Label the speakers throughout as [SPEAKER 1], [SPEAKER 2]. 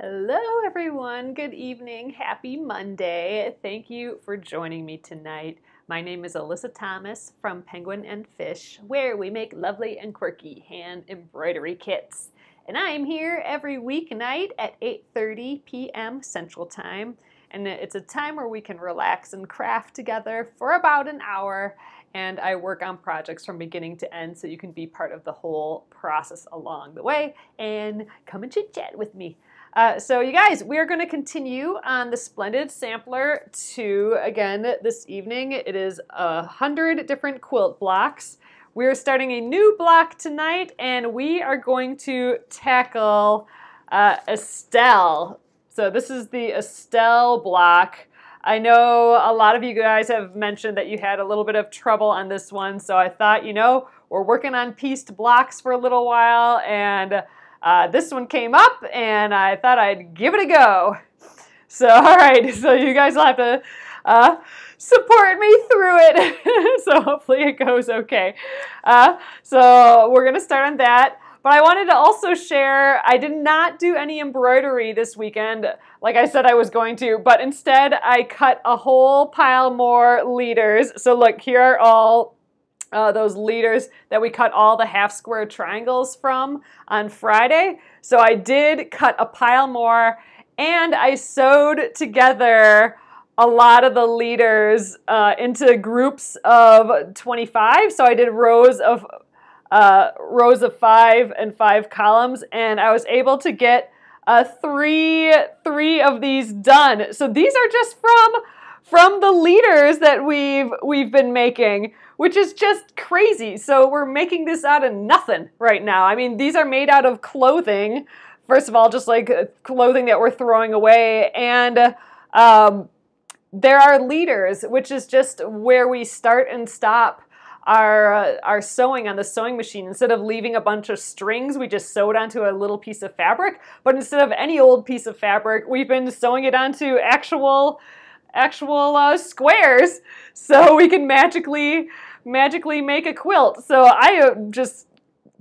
[SPEAKER 1] Hello, everyone. Good evening. Happy Monday. Thank you for joining me tonight. My name is Alyssa Thomas from Penguin and Fish, where we make lovely and quirky hand embroidery kits. And I am here every weeknight at 8:30 p.m. Central Time, and it's a time where we can relax and craft together for about an hour. And I work on projects from beginning to end so you can be part of the whole process along the way and come and chit chat with me. Uh, so you guys, we are going to continue on the Splendid Sampler 2 again this evening. It is a hundred different quilt blocks. We're starting a new block tonight and we are going to tackle uh, Estelle. So this is the Estelle block. I know a lot of you guys have mentioned that you had a little bit of trouble on this one, so I thought, you know, we're working on pieced blocks for a little while and uh, this one came up and I thought I'd give it a go. So, all right, so you guys will have to uh, support me through it. so hopefully it goes okay. Uh, so we're going to start on that. But I wanted to also share, I did not do any embroidery this weekend like I said I was going to, but instead I cut a whole pile more leaders. So look, here are all uh, those leaders that we cut all the half square triangles from on Friday. So I did cut a pile more and I sewed together a lot of the leaders uh, into groups of 25. So I did rows of uh, rows of five and five columns and I was able to get uh, three, three of these done. So these are just from from the leaders that we've we've been making which is just crazy. So we're making this out of nothing right now. I mean, these are made out of clothing. First of all, just like uh, clothing that we're throwing away. And um, there are leaders, which is just where we start and stop our, uh, our sewing on the sewing machine. Instead of leaving a bunch of strings, we just sew it onto a little piece of fabric. But instead of any old piece of fabric, we've been sewing it onto actual actual uh, squares so we can magically magically make a quilt. So I uh, just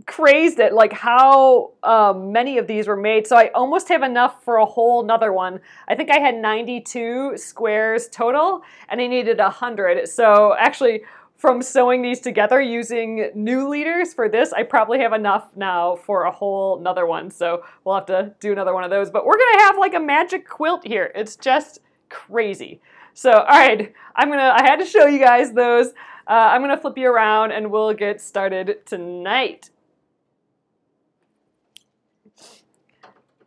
[SPEAKER 1] crazed at like how um, many of these were made. So I almost have enough for a whole another one. I think I had 92 squares total and I needed 100. So actually from sewing these together using new leaders for this, I probably have enough now for a whole another one. So we'll have to do another one of those. But we're gonna have like a magic quilt here. It's just crazy. So, all right, I'm gonna, I had to show you guys those. Uh, I'm going to flip you around and we'll get started tonight.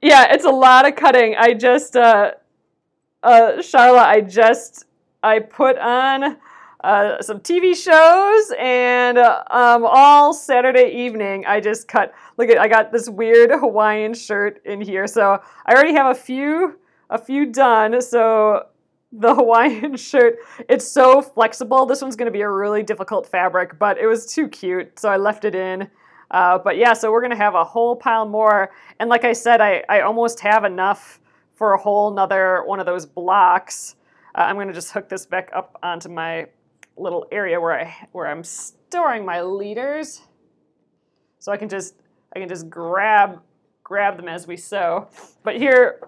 [SPEAKER 1] Yeah, it's a lot of cutting. I just, uh, uh, Charlotte, I just, I put on uh, some TV shows and uh, um, all Saturday evening I just cut. Look at, I got this weird Hawaiian shirt in here. So I already have a few, a few done. So the Hawaiian shirt. It's so flexible. This one's going to be a really difficult fabric, but it was too cute, so I left it in. Uh, but yeah, so we're going to have a whole pile more. And like I said, I, I almost have enough for a whole nother one of those blocks. Uh, I'm going to just hook this back up onto my little area where, I, where I'm storing my leaders. So I can just, I can just grab, grab them as we sew. But here,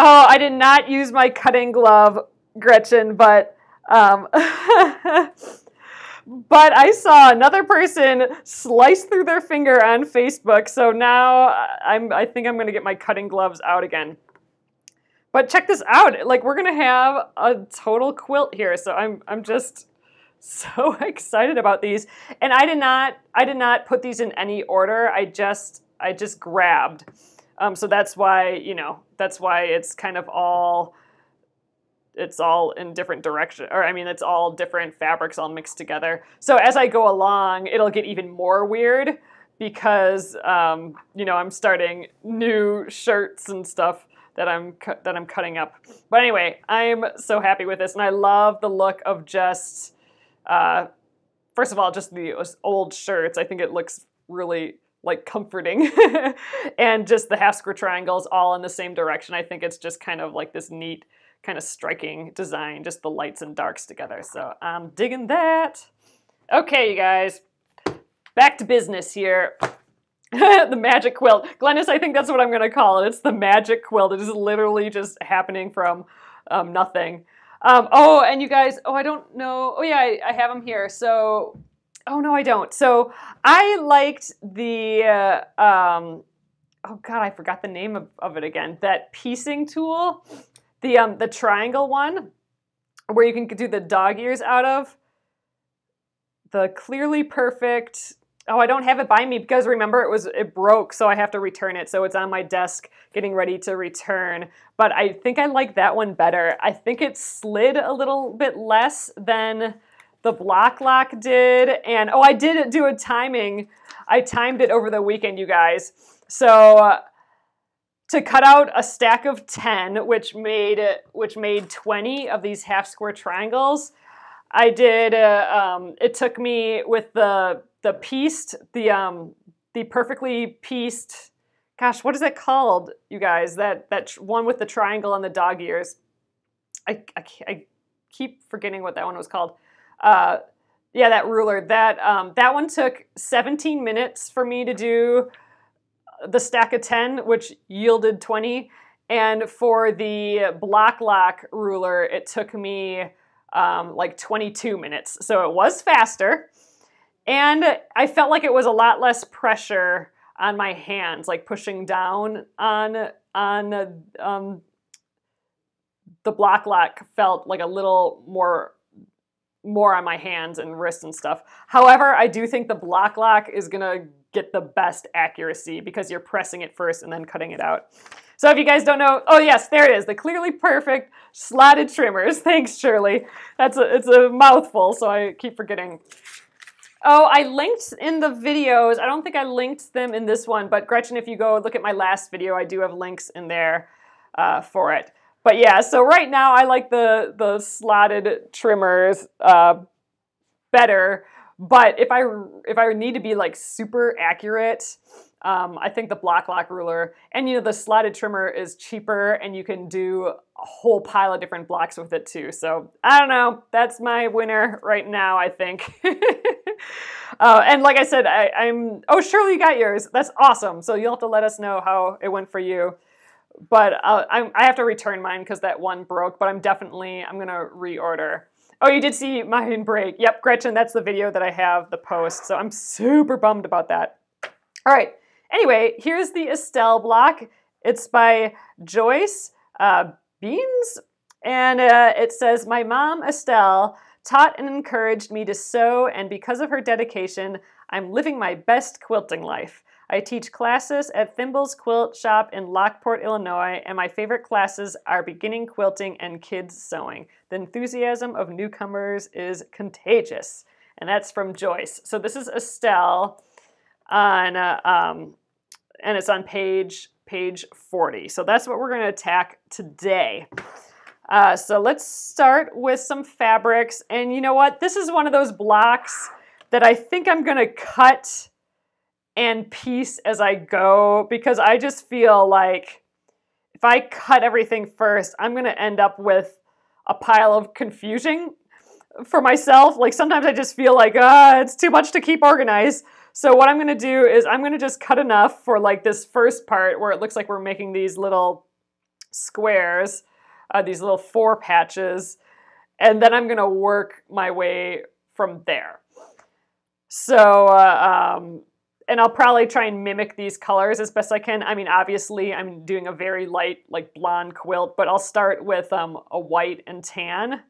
[SPEAKER 1] Oh, I did not use my cutting glove, Gretchen, but um, but I saw another person slice through their finger on Facebook, so now I'm I think I'm gonna get my cutting gloves out again. But check this out, like we're gonna have a total quilt here, so I'm I'm just so excited about these. And I did not I did not put these in any order. I just I just grabbed. Um, so that's why, you know, that's why it's kind of all, it's all in different direction, or I mean, it's all different fabrics all mixed together. So as I go along, it'll get even more weird because, um, you know, I'm starting new shirts and stuff that I'm that I'm cutting up. But anyway, I'm so happy with this, and I love the look of just, uh, first of all, just the old shirts. I think it looks really like comforting and just the half square triangles all in the same direction. I think it's just kind of like this neat kind of striking design, just the lights and darks together. So I'm digging that. Okay, you guys, back to business here. the magic quilt. Glennis, I think that's what I'm going to call it. It's the magic quilt. It is literally just happening from um, nothing. Um, oh, and you guys, oh, I don't know. Oh, yeah, I, I, have them here. So, oh, no, I don't. So I liked the, uh, um, oh, God, I forgot the name of, of it again. That piecing tool, the, um, the triangle one, where you can do the dog ears out of. The Clearly Perfect Oh, I don't have it by me because remember it was it broke, so I have to return it. So it's on my desk getting ready to return. But I think I like that one better. I think it slid a little bit less than the Bloc Loc did. And oh, I did do a timing. I timed it over the weekend, you guys. So uh, to cut out a stack of 10, which made which made 20 of these half square triangles, I did uh, um, it took me with the the pieced, the um, the perfectly pieced. Gosh, what is it called, you guys? That that one with the triangle and the dog ears. I, I, I keep forgetting what that one was called. Uh, yeah, that ruler. That um, that one took 17 minutes for me to do the stack of 10, which yielded 20. And for the Bloc Loc ruler, it took me um, like 22 minutes. So it was faster. And I felt like it was a lot less pressure on my hands, like pushing down on on um, the Bloc Loc felt like a little more more on my hands and wrists and stuff. However, I do think the Bloc Loc is gonna get the best accuracy because you're pressing it first and then cutting it out. So if you guys don't know, oh yes, there it is, the clearly perfect slotted trimmers. Thanks, Shirley. That's a, it's a mouthful, so I keep forgetting. Oh, I linked in the videos. I don't think I linked them in this one, but Gretchen, if you go look at my last video, I do have links in there uh, for it. But yeah, so right now I like the, the slotted trimmers uh, better. But if I, if I need to be like super accurate, um, I think the Bloc Loc ruler and you know the slotted trimmer is cheaper and you can do a whole pile of different blocks with it too. So I don't know. That's my winner right now, I think. uh, and like I said, I, am oh Shirley, you got yours. That's awesome. So you'll have to let us know how it went for you. But uh, I have to return mine because that one broke. But I'm definitely I'm gonna reorder. Oh, you did see mine break. Yep, Gretchen, that's the video that I have the post. So I'm super bummed about that. All right. Anyway, here's the Estelle block. It's by Joyce uh, Beenes, and uh, it says, My mom, Estelle, taught and encouraged me to sew, and because of her dedication, I'm living my best quilting life. I teach classes at Thimble's Quilt Shop in Lockport, Illinois, and my favorite classes are beginning quilting and kids sewing. The enthusiasm of newcomers is contagious. And that's from Joyce. So this is Estelle on uh, um, and it's on page page 40. So that's what we're going to attack today. Uh, so let's start with some fabrics. And you know what? This is one of those blocks that I think I'm going to cut and piece as I go because I just feel like if I cut everything first, I'm going to end up with a pile of confusion for myself. Like sometimes I just feel like, uh, it's too much to keep organized. So what I'm going to do is I'm going to just cut enough for like this first part where it looks like we're making these little squares, uh, these little four patches, and then I'm going to work my way from there. So, uh, um, and I'll probably try and mimic these colors as best I can. I mean, obviously I'm doing a very light, like blonde quilt, but I'll start with um, a white and tan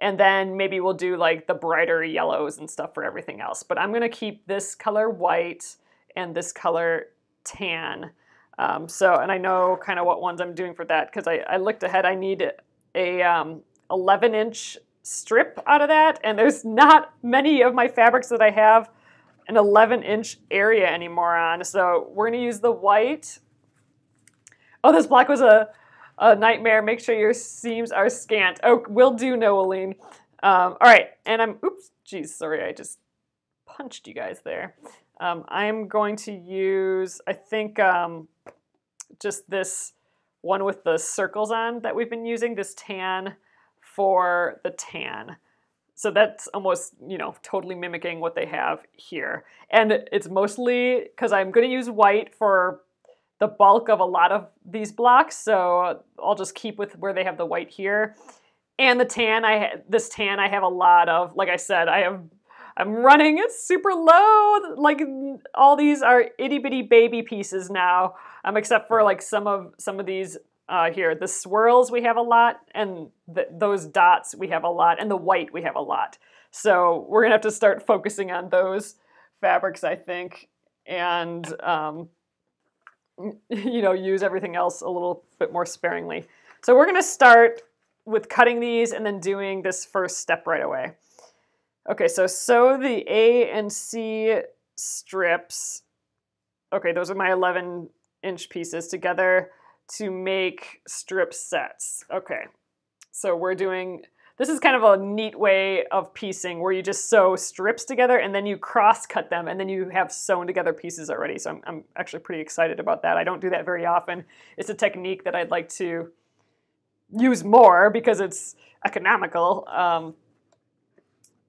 [SPEAKER 1] and then maybe we'll do like the brighter yellows and stuff for everything else. But I'm gonna keep this color white and this color tan. Um, so, and I know kind of what ones I'm doing for that because I, I, looked ahead. I need a um, 11 inch strip out of that, and there's not many of my fabrics that I have an 11 inch area anymore on. So we're gonna use the white. Oh, this black was a a nightmare. Make sure your seams are scant. Oh, will do, Noeline. Um, all right, and I'm, oops, geez, sorry, I just punched you guys there. Um, I'm going to use, I think, um, just this one with the circles on that we've been using, this tan for the tan. So that's almost, you know, totally mimicking what they have here. And it's mostly because I'm going to use white for the bulk of a lot of these blocks. So I'll just keep with where they have the white here. And the tan, I this tan I have a lot of. Like I said, I have I'm running it super low. Like all these are itty bitty baby pieces now, um, except for like some of some of these uh, here. The swirls we have a lot, and the, those dots we have a lot, and the white we have a lot. So we're gonna have to start focusing on those fabrics, I think, and um, you know use everything else a little bit more sparingly. So we're gonna start with cutting these and then doing this first step right away. Okay, so sew the A and C strips. Okay, those are my 11 inch pieces together to make strip sets. Okay, so we're doing, this is kind of a neat way of piecing where you just sew strips together and then you cross cut them and then you have sewn together pieces already. So I'm, I'm actually pretty excited about that. I don't do that very often. It's a technique that I'd like to use more because it's economical. Um,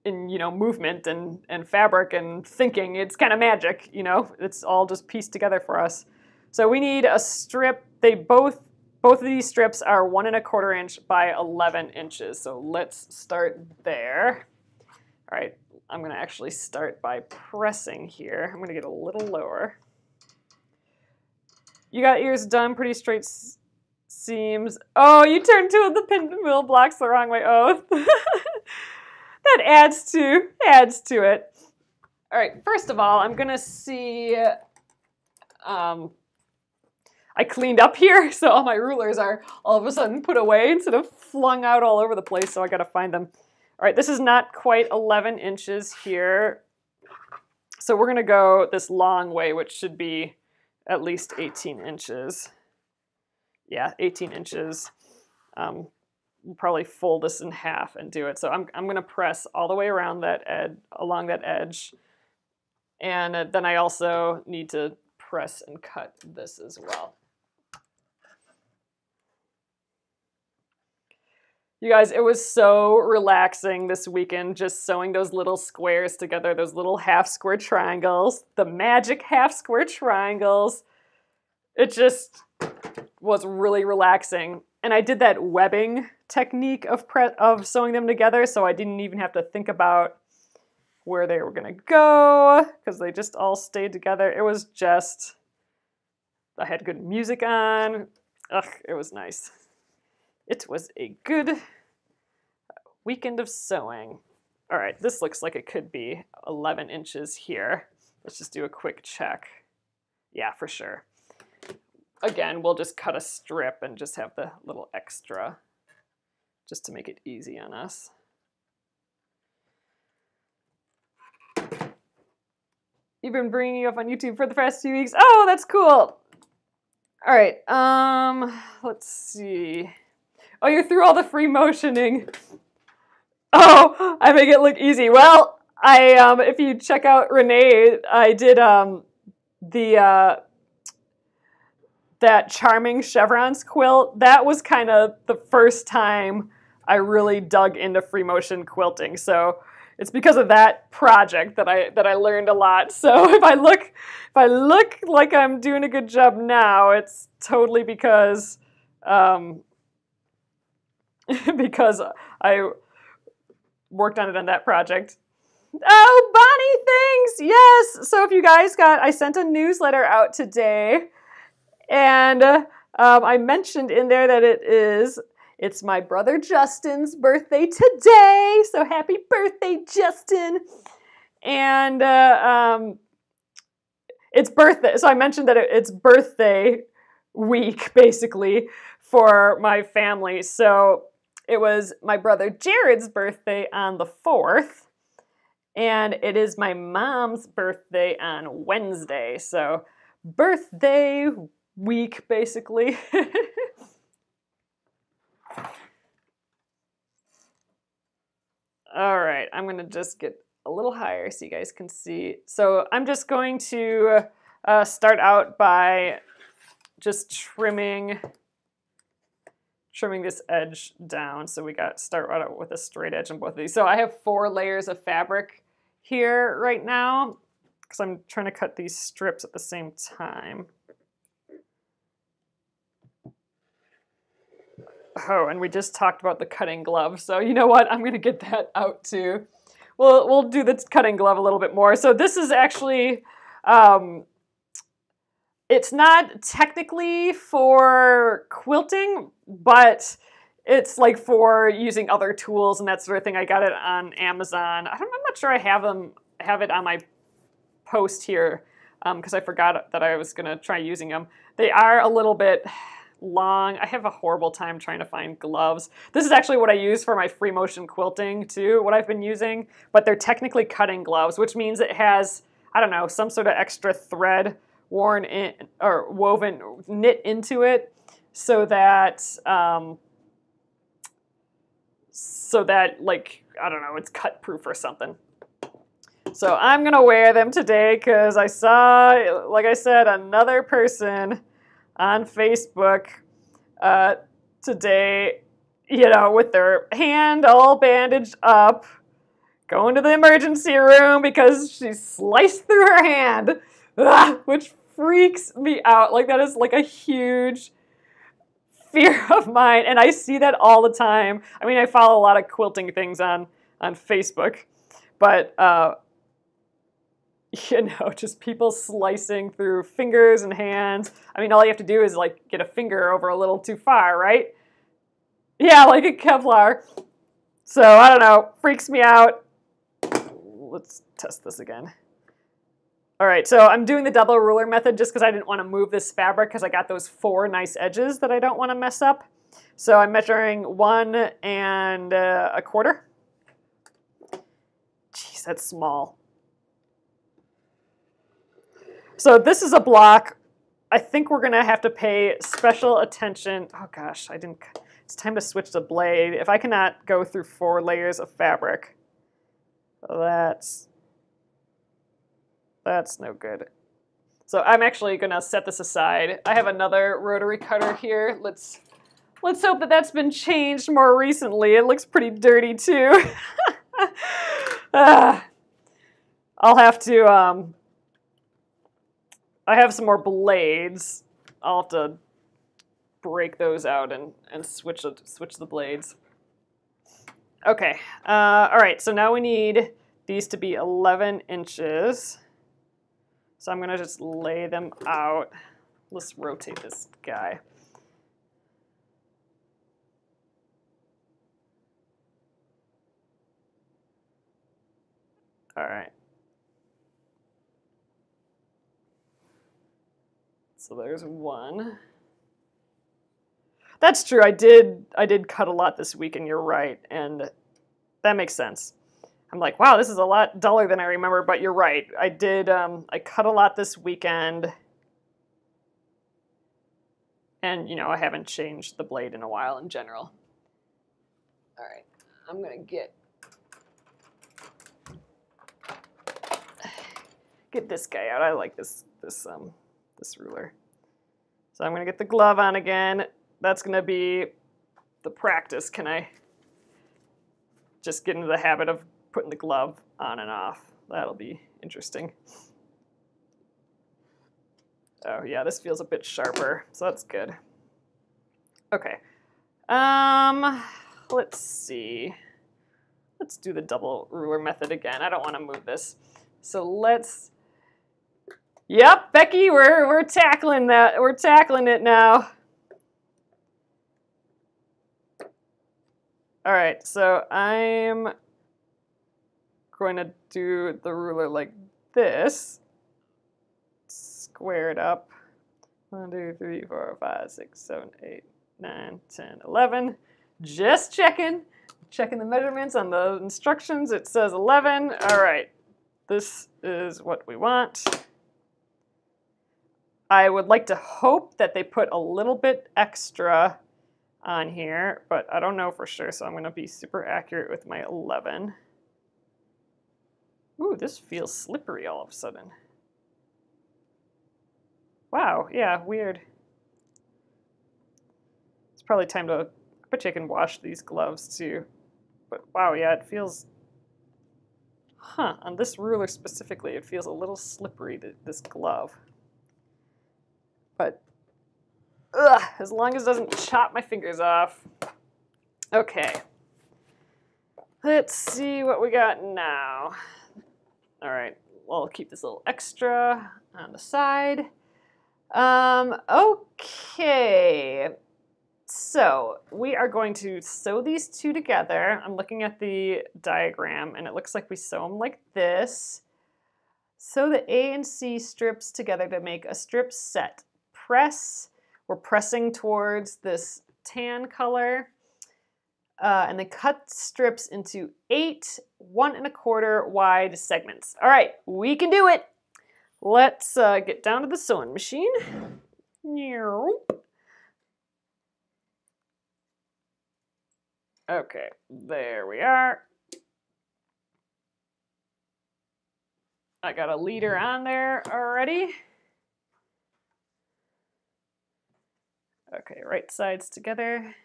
[SPEAKER 1] in you know movement and and fabric and thinking it's kind of magic you know it's all just pieced together for us so we need a strip they both both of these strips are one and a quarter inch by 11 inches. So let's start there. All right, I'm gonna actually start by pressing here. I'm gonna get a little lower. You got yours done, pretty straight seams. Oh, you turned two of the pinwheel blocks the wrong way. Oh, that adds to, adds to it. All right, first of all, I'm gonna see, um, I cleaned up here, so all my rulers are all of a sudden put away instead of flung out all over the place, so I gotta find them. All right, this is not quite 11 inches here. So we're gonna go this long way, which should be at least 18 inches. Yeah, 18 inches. Um, we'll probably fold this in half and do it. So I'm, I'm gonna press all the way around that edge, along that edge. And uh, then I also need to press and cut this as well. You guys, it was so relaxing this weekend just sewing those little squares together, those little half square triangles, the magic half square triangles. It just was really relaxing. And I did that webbing technique of of sewing them together, so I didn't even have to think about where they were gonna go because they just all stayed together. It was just, I had good music on. Ugh, it was nice. It was a good weekend of sewing. All right, this looks like it could be 11 inches here. Let's just do a quick check. Yeah, for sure. Again, we'll just cut a strip and just have the little extra just to make it easy on us. You've been bringing you up on YouTube for the past two weeks. Oh, that's cool. All right, um, let's see. Oh, you're through all the free motioning. Oh, I make it look easy. Well, I um, if you check out Renee, I did um, the uh, that charming chevrons quilt. That was kind of the first time I really dug into free motion quilting. So it's because of that project that I that I learned a lot. So if I look if I look like I'm doing a good job now, it's totally because um, because I worked on it on that project. Oh, Bonnie, thanks. Yes. So if you guys got, I sent a newsletter out today, and um, I mentioned in there that it is. It's my brother Justin's birthday today. So happy birthday, Justin! And uh, um, it's birthday. So I mentioned that it's birthday week, basically, for my family. So it was my brother Jared's birthday on the 4th, and it is my mom's birthday on Wednesday. So, birthday week, basically. All right, I'm going to just get a little higher so you guys can see. So I'm just going to uh, start out by just trimming trimming this edge down. So we got start right out with a straight edge on both of these. So I have four layers of fabric here right now because I'm trying to cut these strips at the same time. Oh, and we just talked about the cutting glove. So you know what? I'm going to get that out too. We'll, we'll do the cutting glove a little bit more. So this is actually, um, it's not technically for quilting, but it's like for using other tools and that sort of thing. I got it on Amazon. I am not sure I have them have it on my post here because um, I forgot that I was going to try using them. They are a little bit long. I have a horrible time trying to find gloves. This is actually what I use for my free motion quilting too, what I've been using, but they're technically cutting gloves, which means it has, I don't know, some sort of extra thread worn in or woven, knit into it so that, um, so that like, I don't know, it's cut proof or something. So I'm gonna wear them today because I saw, like I said, another person on Facebook uh, today, you know, with their hand all bandaged up, going to the emergency room because she sliced through her hand, which freaks me out. Like, that is like a huge fear of mine. And I see that all the time. I mean, I follow a lot of quilting things on, on Facebook, but uh, you know, just people slicing through fingers and hands. I mean, all you have to do is like get a finger over a little too far, right? Yeah, like a Kevlar. So I don't know, freaks me out. Let's test this again. All right, so I'm doing the double ruler method just because I didn't want to move this fabric because I got those four nice edges that I don't want to mess up. So I'm measuring one and uh, a quarter. Jeez, that's small. So this is a block. I think we're gonna have to pay special attention. Oh gosh, I didn't, it's time to switch the blade. If I cannot go through four layers of fabric, that's, that's no good. So I'm actually gonna set this aside. I have another rotary cutter here. Let's, let's hope that that's been changed more recently. It looks pretty dirty too. ah, I'll have to um, I have some more blades. I'll have to break those out and, and switch, switch the blades. Okay, uh, all right, so now we need these to be 11 inches. So I'm gonna just lay them out. Let's rotate this guy. All right. So there's one. That's true. I did I did cut a lot this week, and you're right, and that makes sense. I'm like, wow, this is a lot duller than I remember, but you're right. I did um, I cut a lot this weekend, and you know I haven't changed the blade in a while in general. All right, I'm gonna get get this guy out. I like this this um this ruler. So I'm going to get the glove on again. That's going to be the practice. Can I just get into the habit of putting the glove on and off? That'll be interesting. Oh yeah, this feels a bit sharper, so that's good. Okay. Um, let's see. Let's do the double ruler method again. I don't want to move this. So let's Yep, Becky, we're we're tackling that. We're tackling it now. All right, so I'm going to do the ruler like this. Square it up. 1, 2, 3, 4, 5, 6, 7, 8, 9, 10, 11. Just checking. Checking the measurements on the instructions. It says 11. All right, this is what we want. I would like to hope that they put a little bit extra on here, but I don't know for sure, so I'm going to be super accurate with my 11. Ooh, this feels slippery all of a sudden. Wow, yeah, weird. It's probably time to I bet you can wash these gloves too. But wow, yeah, it feels, huh, on this ruler specifically, it feels a little slippery, this glove. But, ugh, as long as it doesn't chop my fingers off. Okay. Let's see what we got now. All right, we'll keep this little extra on the side. Um, okay, so we are going to sew these two together. I'm looking at the diagram and it looks like we sew them like this. Sew the A and C strips together to make a strip set. Press, we're pressing towards this tan color. Uh, and then cut strips into eight one and a quarter wide segments. All right, we can do it. Let's uh, get down to the sewing machine. Okay, there we are. I got a leader on there already. Okay, right sides together.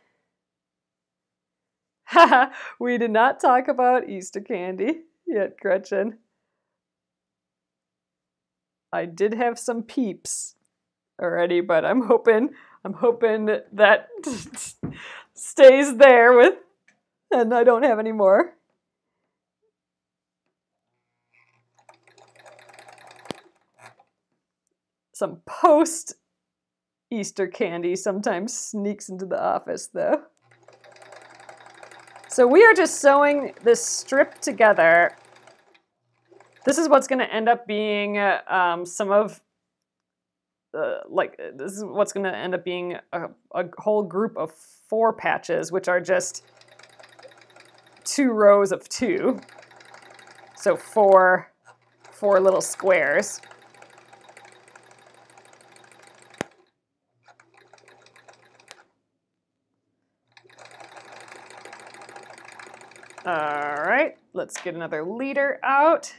[SPEAKER 1] we did not talk about Easter candy yet, Gretchen. I did have some peeps already, but I'm hoping I'm hoping that stays there with and I don't have any more. Some post Easter candy sometimes sneaks into the office though. So we are just sewing this strip together this is what's going to end up being um, some of uh, like this is what's going to end up being a, a whole group of four patches, which are just two rows of two. So four, four little squares. All right, let's get another leader out.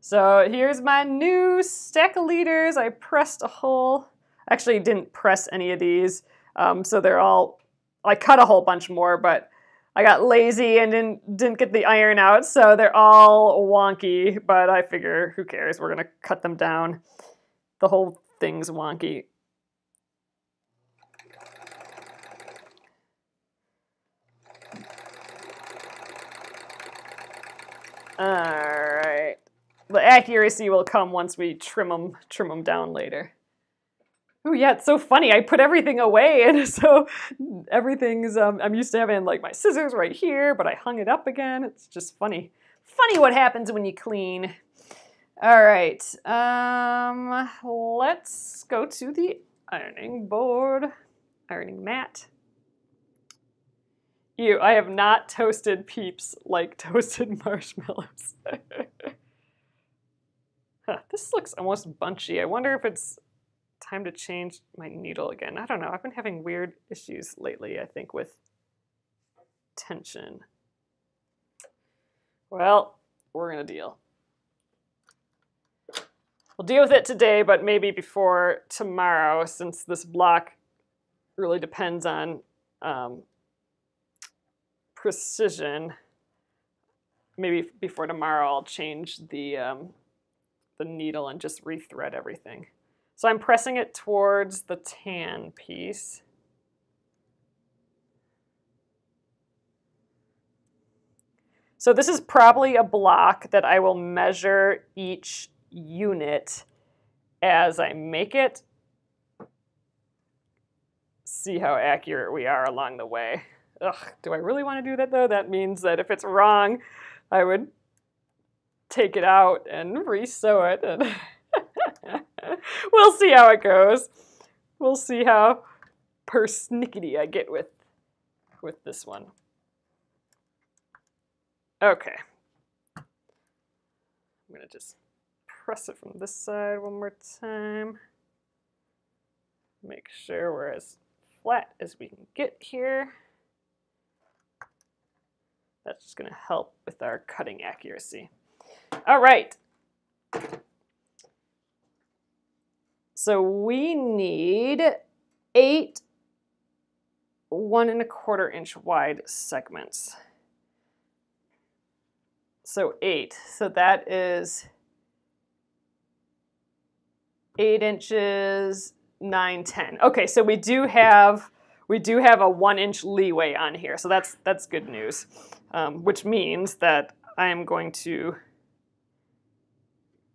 [SPEAKER 1] So here's my new stack of leaders. I pressed a hole. Actually didn't press any of these. Um, so they're all, I cut a whole bunch more, but I got lazy and didn't, didn't get the iron out. So they're all wonky, but I figure who cares? We're gonna cut them down. The whole thing's wonky. All right the accuracy will come once we trim them, trim them down later. Oh yeah, it's so funny. I put everything away, and so everything's. Um, I'm used to having like my scissors right here, but I hung it up again. It's just funny. Funny what happens when you clean. All right, um, let's go to the ironing board, ironing mat. Ew, I have not toasted peeps like toasted marshmallows. Huh, this looks almost bunchy. I wonder if it's time to change my needle again. I don't know. I've been having weird issues lately, I think, with tension. Well, we're going to deal. We'll deal with it today, but maybe before tomorrow, since this block really depends on um, precision. Maybe before tomorrow, I'll change the um, the needle and just rethread everything. So I'm pressing it towards the tan piece. So this is probably a block that I will measure each unit as I make it. See how accurate we are along the way. Ugh, do I really want to do that though? That means that if it's wrong, I would take it out and resew it. And we'll see how it goes. We'll see how persnickety I get with with this one. Okay. I'm gonna just press it from this side one more time. Make sure we're as flat as we can get here. That's just gonna help with our cutting accuracy. All right. So we need eight one and a quarter inch wide segments. So eight. So that is eight inches, nine, ten. Okay, so we do have we do have a one inch leeway on here. So that's that's good news, um, which means that I am going to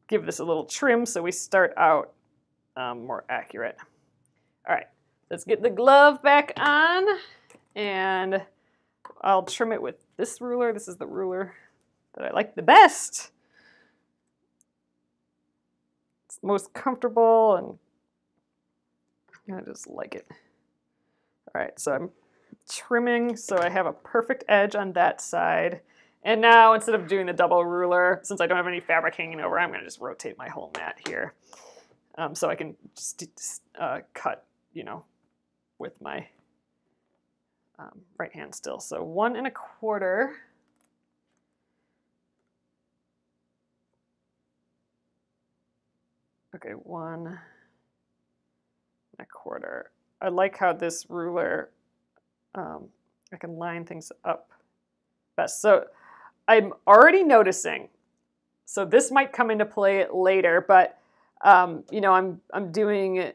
[SPEAKER 1] give this a little trim so we start out um, more accurate. All right, let's get the glove back on and I'll trim it with this ruler. This is the ruler that I like the best. It's most comfortable and I just like it. All right, so I'm trimming so I have a perfect edge on that side. And now instead of doing the double ruler, since I don't have any fabric hanging over, I'm gonna just rotate my whole mat here. Um, so I can just uh, cut, you know, with my um, right hand still. So one and a quarter. Okay, one and a quarter. I like how this ruler, um, I can line things up best. So I'm already noticing, so this might come into play later, but um, you know, I'm I'm doing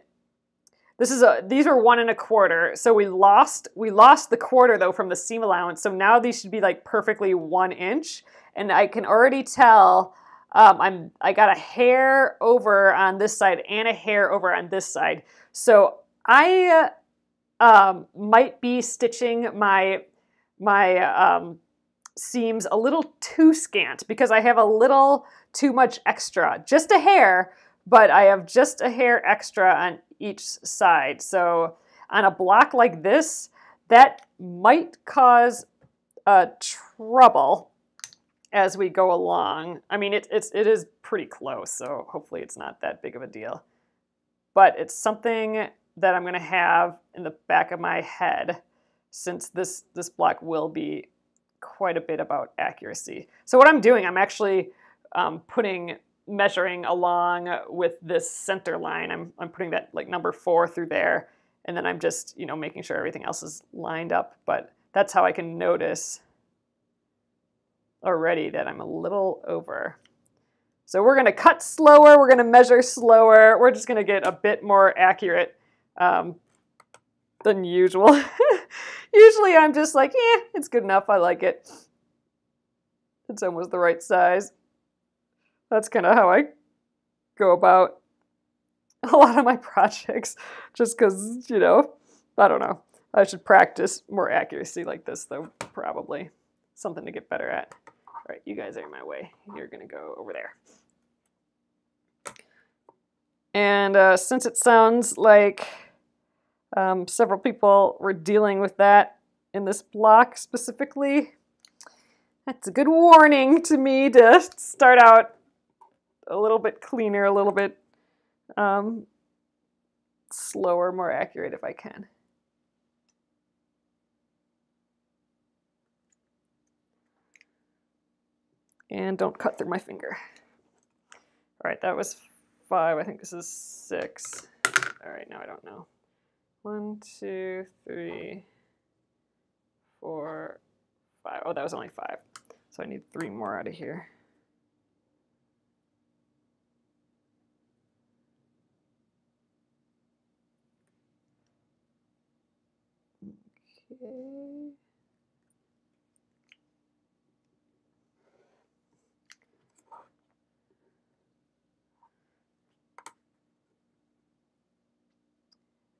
[SPEAKER 1] this is a these are one and a quarter. So we lost we lost the quarter though from the seam allowance. So now these should be like perfectly one inch. And I can already tell um, I'm I got a hair over on this side and a hair over on this side. So I um, might be stitching my my um, seams a little too scant because I have a little too much extra, just a hair, but I have just a hair extra on each side. So on a block like this, that might cause uh, trouble as we go along. I mean, it, it's, it is pretty close, so hopefully it's not that big of a deal. But it's something that I'm going to have in the back of my head since this, this block will be quite a bit about accuracy. So what I'm doing, I'm actually um, putting measuring along with this center line. I'm, I'm putting that like number four through there, and then I'm just, you know, making sure everything else is lined up. But that's how I can notice already that I'm a little over. So we're gonna cut slower, we're gonna measure slower, we're just gonna get a bit more accurate um, than usual. Usually I'm just like, yeah, it's good enough. I like it. It's almost the right size. That's kind of how I go about a lot of my projects, just because, you know, I don't know. I should practice more accuracy like this, though, probably. Something to get better at. All right, you guys are in my way. You're to go over there. And uh, since it sounds like um, several people were dealing with that in this block specifically. That's a good warning to me to start out a little bit cleaner, a little bit um, slower, more accurate if I can. And don't cut through my finger. All right, that was five. I think this is six. All right, now I don't know. One, two, three, four, five. Oh, that was only five. So I need three more out of here. Okay.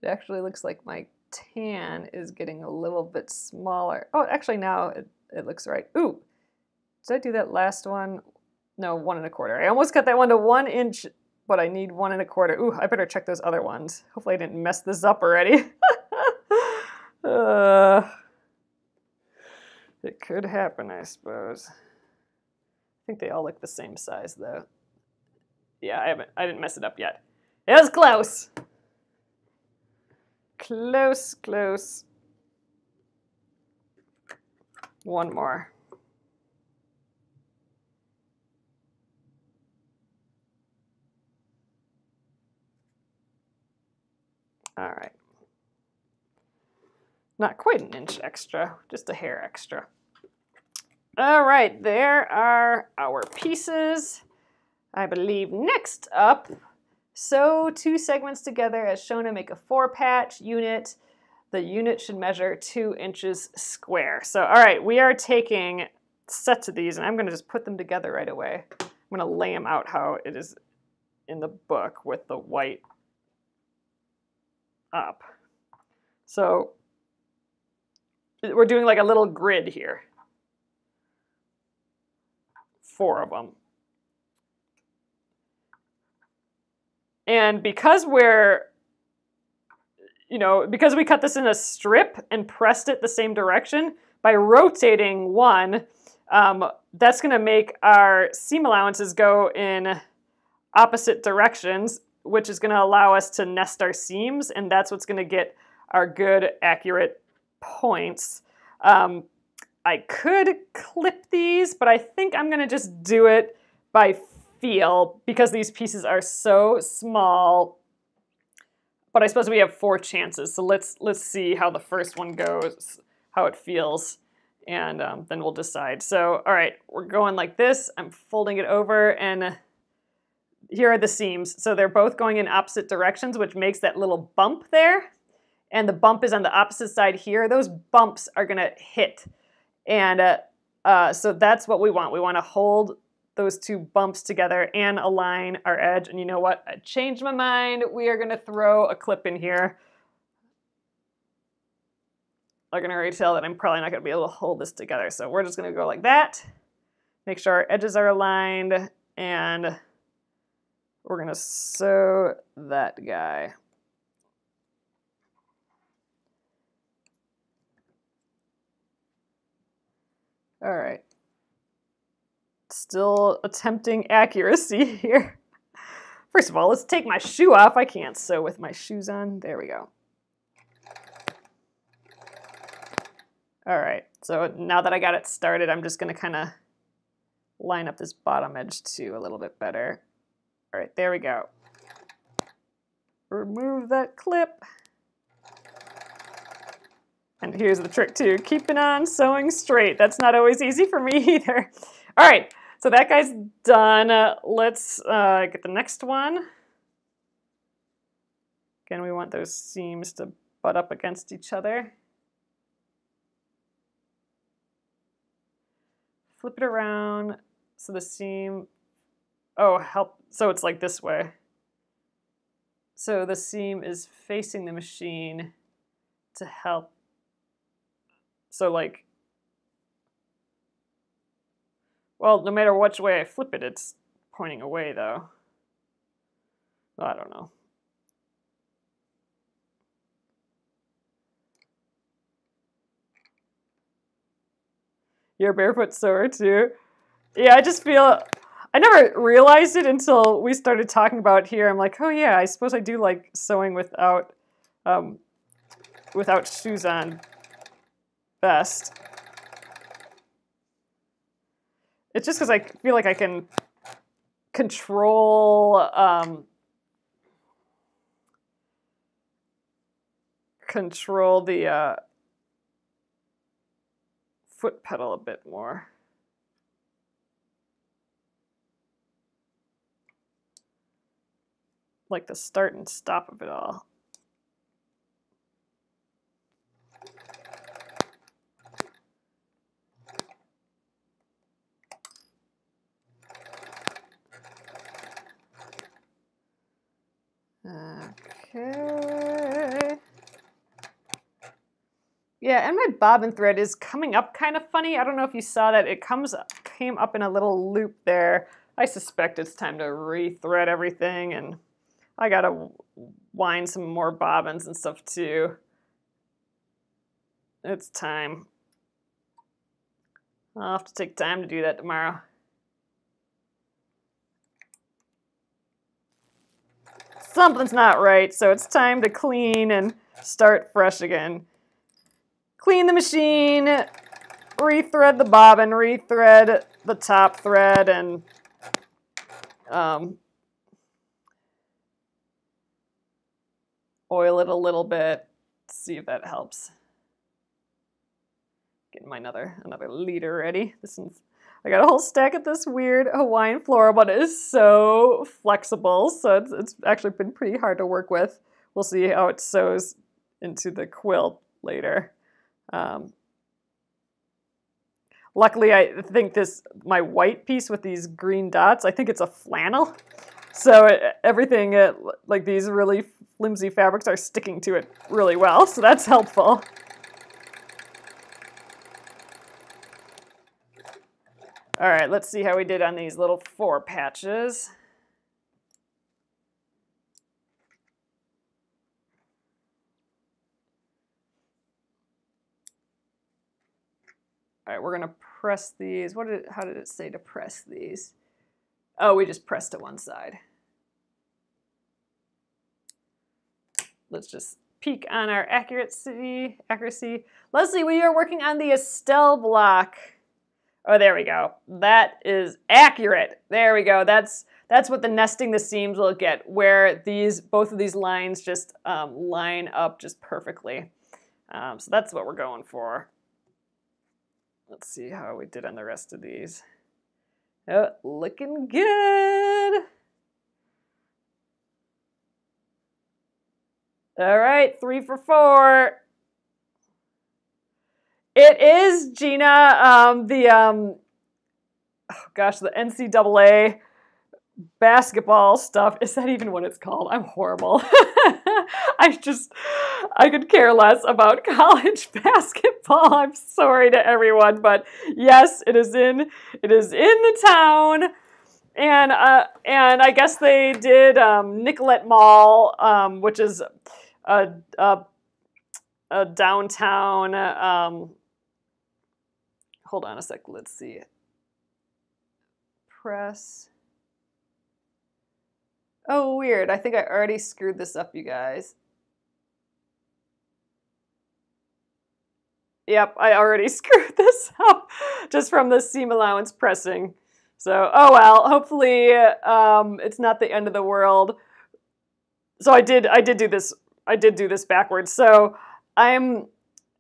[SPEAKER 1] It actually looks like my tan is getting a little bit smaller. Oh, actually now it, it looks right. Ooh, did I do that last one? No, one and a quarter. I almost cut that one to one inch, but I need one and a quarter. Ooh, I better check those other ones. Hopefully I didn't mess this up already. uh, it could happen, I suppose. I think they all look the same size though. Yeah, I haven't I didn't mess it up yet. It was close. Close, close. One more. All right. Not quite an inch extra, just a hair extra. All right, there are our pieces. I believe next up, sew two segments together as shown to make a four patch unit. The unit should measure two inches square. So, all right, we are taking sets of these and I'm gonna just put them together right away. I'm gonna lay them out how it is in the book with the white up. So we're doing like a little grid here. Four of them. And because we're, you know, because we cut this in a strip and pressed it the same direction, by rotating one, um, that's going to make our seam allowances go in opposite directions, which is going to allow us to nest our seams, and that's what's going to get our good, accurate points. Um, I could clip these, but I think I'm going to just do it by feel because these pieces are so small. But I suppose we have four chances, so let's let's see how the first one goes, how it feels, and um, then we'll decide. So, all right, we're going like this. I'm folding it over, and here are the seams. So they're both going in opposite directions, which makes that little bump there. And the bump is on the opposite side here. Those bumps are gonna hit. And uh, uh, so that's what we want. We wanna hold those two bumps together and align our edge. And you know what? I changed my mind. We are gonna throw a clip in here. I can already tell that I'm probably not gonna be able to hold this together. So we're just gonna go like that. Make sure our edges are aligned and we're gonna sew that guy. All right. Still attempting accuracy here. First of all, let's take my shoe off. I can't sew with my shoes on. There we go. All right, so now that I got it started, I'm just gonna kind of line up this bottom edge too a little bit better. All right, there we go. Remove that clip. And here's the trick too, keeping on sewing straight. That's not always easy for me either. All right, so that guy's done. Uh, let's uh, get the next one. Again, we want those seams to butt up against each other. Flip it around so the seam Oh, help. So it's like this way. So the seam is facing the machine to help. So like, well, no matter which way I flip it, it's pointing away though. I don't know. You're barefoot sewer too. Yeah, I just feel I never realized it until we started talking about here. I'm like, oh yeah, I suppose I do like sewing without um, without shoes on best. It's just because I feel like I can control um, control the uh, foot pedal a bit more. like the start and stop of it all. Okay. Yeah, and my bobbin thread is coming up kind of funny. I don't know if you saw that. It comes up, came up in a little loop there. I suspect it's time to rethread everything and I gotta wind some more bobbins and stuff too. It's time. I'll have to take time to do that tomorrow. Something's not right, so it's time to clean and start fresh again. Clean the machine, rethread the bobbin, rethread the top thread, and um, oil it a little bit, see if that helps. getting my another another leader ready. This one's I got a whole stack of this weird Hawaiian floral, but it is so flexible, so it's, it's actually been pretty hard to work with. We'll see how it sews into the quilt later. Um, luckily, I think this, my white piece with these green dots, I think it's a flannel. So it, everything, it, like these really flimsy fabrics are sticking to it really well, so that's helpful. All right, let's see how we did on these little four patches. All right, we're gonna press these. What did, how did it say to press these? Oh, we just press to one side. Let's just peek on our accuracy. accuracy. Leslie, we are working on the Estelle block. Oh, there we go. That is accurate. There we go. That's that's what the nesting the seams will get, where these both of these lines just um, line up just perfectly. Um, so that's what we're going for. Let's see how we did on the rest of these. Oh, looking good. All right, three for four. It is Gina. Um, the um, oh gosh, the NCAA basketball stuff. Is that even what it's called? I'm horrible. I just, I could care less about college basketball. I'm sorry to everyone, but yes, it is in, it is in the town. And, uh, and I guess they did um, Nicollet Mall, um, which is a, a, a downtown um, hold on a sec, let's see. Press. Oh, weird. I think I already screwed this up, you guys. Yep, I already screwed this up just from the seam allowance pressing. So, oh well, hopefully um, it's not the end of the world. So I did, I did do this, I did do this backwards. So I'm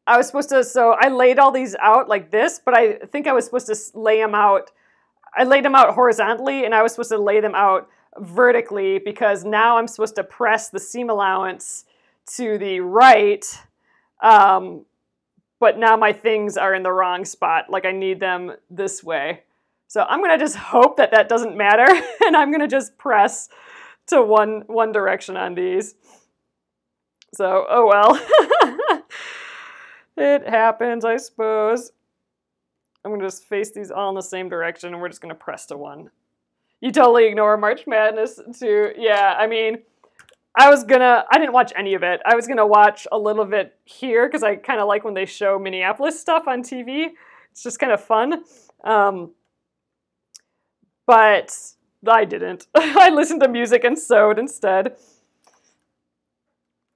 [SPEAKER 1] I was supposed to, so I laid all these out like this, but I think I was supposed to lay them out, I laid them out horizontally and I was supposed to lay them out vertically because now I'm supposed to press the seam allowance to the right, um, but now my things are in the wrong spot, like I need them this way. So I'm gonna just hope that that doesn't matter and I'm gonna just press to one, one direction on these. So, oh well. It happens, I suppose. I'm gonna just face these all in the same direction and we're just gonna press to one. You totally ignore March Madness too. Yeah, I mean, I was gonna, I didn't watch any of it. I was gonna watch a little bit here because I kind of like when they show Minneapolis stuff on TV. It's just kind of fun. Um, but I didn't. I listened to music and sewed instead.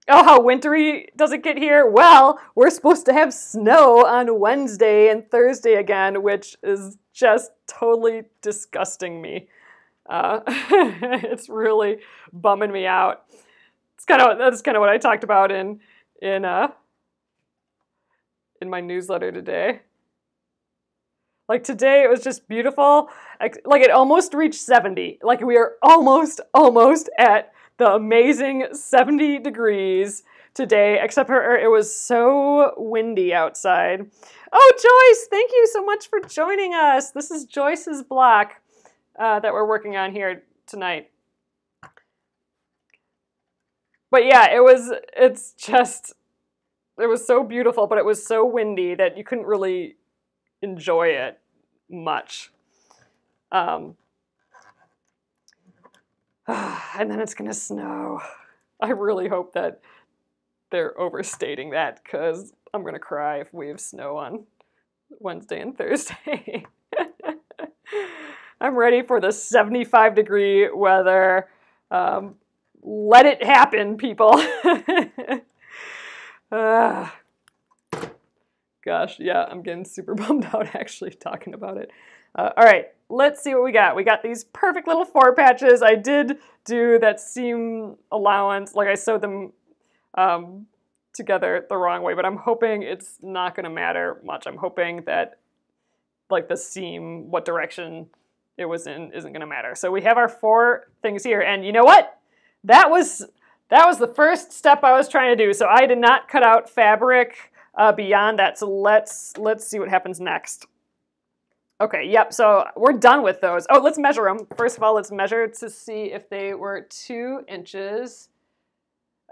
[SPEAKER 1] Oh, how wintry does it get here? Well, we're supposed to have snow on Wednesday and Thursday again, which is just totally disgusting me. Uh, it's really bumming me out. It's kind of that's kind of what I talked about in in uh in my newsletter today. Like today, it was just beautiful. Like it almost reached 70. Like we are almost, almost at the amazing 70 degrees today, except for it was so windy outside. Oh, Joyce, thank you so much for joining us. This is Joyce's block uh, that we're working on here tonight. But yeah, it was, it's just, it was so beautiful, but it was so windy that you couldn't really enjoy it much. Um, and then it's gonna snow. I really hope that they're overstating that because I'm gonna cry if we have snow on Wednesday and Thursday. I'm ready for the 75 degree weather. Um, let it happen, people. uh, gosh, yeah, I'm getting super bummed out actually talking about it. Uh, all right, let's see what we got. We got these perfect little four patches. I did do that seam allowance, like I sewed them um, together the wrong way, but I'm hoping it's not going to matter much. I'm hoping that like the seam, what direction it was in isn't going to matter. So we have our four things here. And you know what? That was that was the first step I was trying to do. So I did not cut out fabric uh, beyond that. So let's let's see what happens next. Okay, yep, so we're done with those. Oh, let's measure them. First of all, let's measure to see if they were two inches.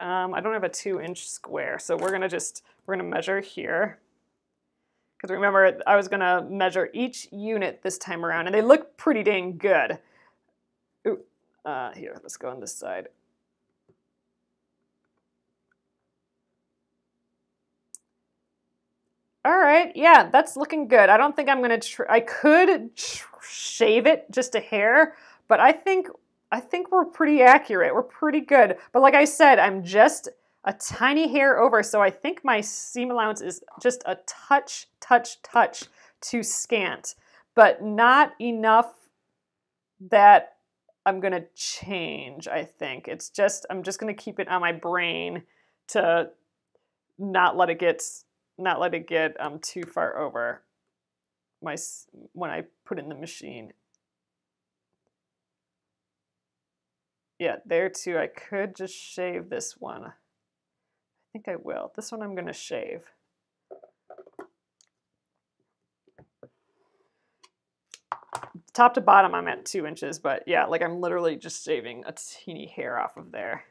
[SPEAKER 1] Um, I don't have a two inch square, so we're gonna just, we're gonna measure here. Because remember, I was gonna measure each unit this time around, and they look pretty dang good. Ooh, uh, here, let's go on this side. All right, yeah, that's looking good. I don't think I'm gonna. I could shave it just a hair, but I think I think we're pretty accurate. We're pretty good. But like I said, I'm just a tiny hair over, so I think my seam allowance is just a touch, touch, touch too scant, but not enough that I'm gonna change. I think it's just I'm just gonna keep it on my brain to not let it get not let it get um, too far over my when I put in the machine. Yeah, there too, I could just shave this one. I think I will. This one I'm going to shave. Top to bottom, I'm at two inches, but yeah, like I'm literally just shaving a teeny hair off of there.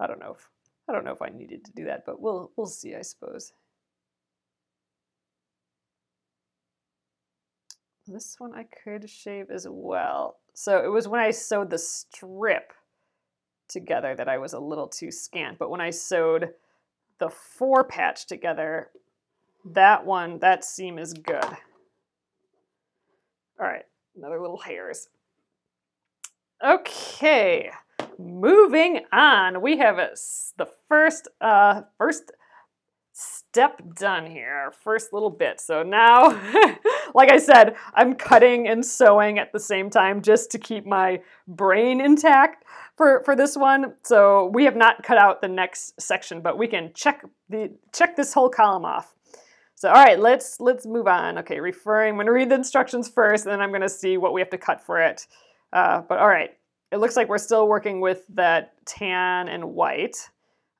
[SPEAKER 1] I don't know if I don't know if I needed to do that, but we'll we'll see, I suppose. This one I could shave as well. So it was when I sewed the strip together that I was a little too scant, but when I sewed the four patch together, that one, that seam is good. All right, another little hairs. Okay, moving on, we have a, the first uh, first step done here, our first little bit. So now, like I said, I'm cutting and sewing at the same time just to keep my brain intact for, for this one. So we have not cut out the next section, but we can check the check this whole column off. So all right, let's let's move on. Okay, referring, I'm gonna read the instructions first, and then I'm gonna see what we have to cut for it. Uh, but all right, it looks like we're still working with that tan and white,